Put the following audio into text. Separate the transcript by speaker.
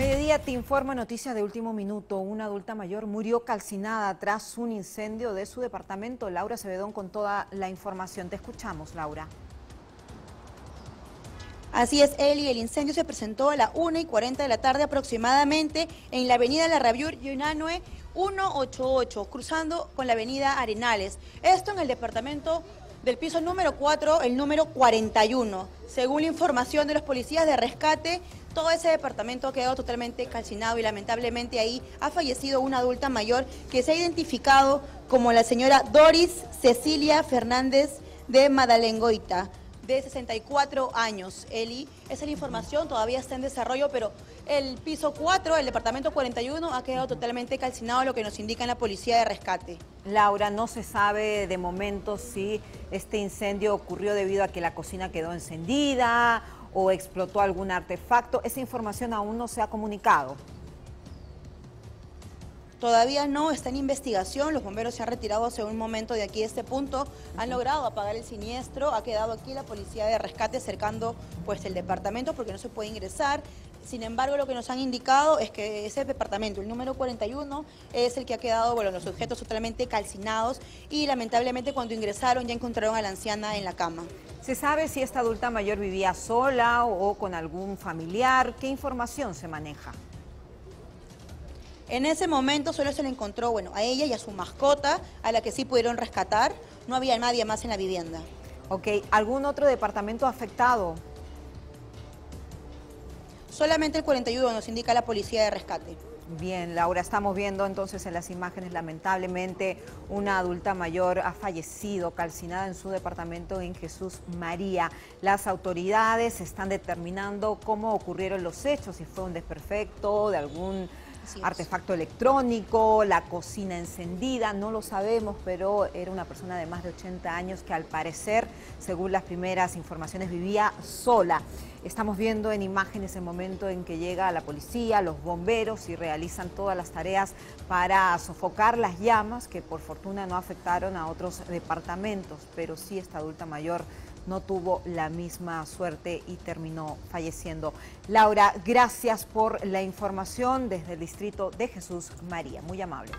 Speaker 1: Mediodía te informa noticias de último minuto. Una adulta mayor murió calcinada tras un incendio de su departamento. Laura Cebedón con toda la información. Te escuchamos, Laura.
Speaker 2: Así es, Eli, el incendio se presentó a las 1 y 40 de la tarde aproximadamente en la avenida La Rabiur Yunanue 188, cruzando con la avenida Arenales. Esto en el departamento del piso número 4, el número 41. Según la información de los policías de rescate, todo ese departamento ha quedado totalmente calcinado y lamentablemente ahí ha fallecido una adulta mayor que se ha identificado como la señora Doris Cecilia Fernández de Madalengoita de 64 años. Eli, esa es la información, todavía está en desarrollo, pero el piso 4, el departamento 41, ha quedado totalmente calcinado, lo que nos indica la policía de rescate.
Speaker 1: Laura, no se sabe de momento si este incendio ocurrió debido a que la cocina quedó encendida o explotó algún artefacto. Esa información aún no se ha comunicado.
Speaker 2: Todavía no, está en investigación, los bomberos se han retirado hace un momento de aquí a este punto, han logrado apagar el siniestro, ha quedado aquí la policía de rescate acercando pues el departamento porque no se puede ingresar. Sin embargo, lo que nos han indicado es que ese departamento, el número 41, es el que ha quedado, bueno, los objetos totalmente calcinados y lamentablemente cuando ingresaron ya encontraron a la anciana en la cama.
Speaker 1: ¿Se sabe si esta adulta mayor vivía sola o con algún familiar? ¿Qué información se maneja?
Speaker 2: En ese momento solo se le encontró, bueno, a ella y a su mascota, a la que sí pudieron rescatar. No había nadie más en la vivienda.
Speaker 1: Ok, ¿algún otro departamento afectado?
Speaker 2: Solamente el 41 nos indica la policía de rescate.
Speaker 1: Bien, Laura, estamos viendo entonces en las imágenes, lamentablemente, una adulta mayor ha fallecido calcinada en su departamento en Jesús María. Las autoridades están determinando cómo ocurrieron los hechos, si fue un desperfecto de algún artefacto electrónico, la cocina encendida, no lo sabemos, pero era una persona de más de 80 años que al parecer, según las primeras informaciones, vivía sola. Estamos viendo en imágenes el momento en que llega la policía, los bomberos y realizan todas las tareas para sofocar las llamas que por fortuna no afectaron a otros departamentos, pero sí esta adulta mayor no tuvo la misma suerte y terminó falleciendo. Laura, gracias por la información desde el distrito de Jesús María. Muy amable.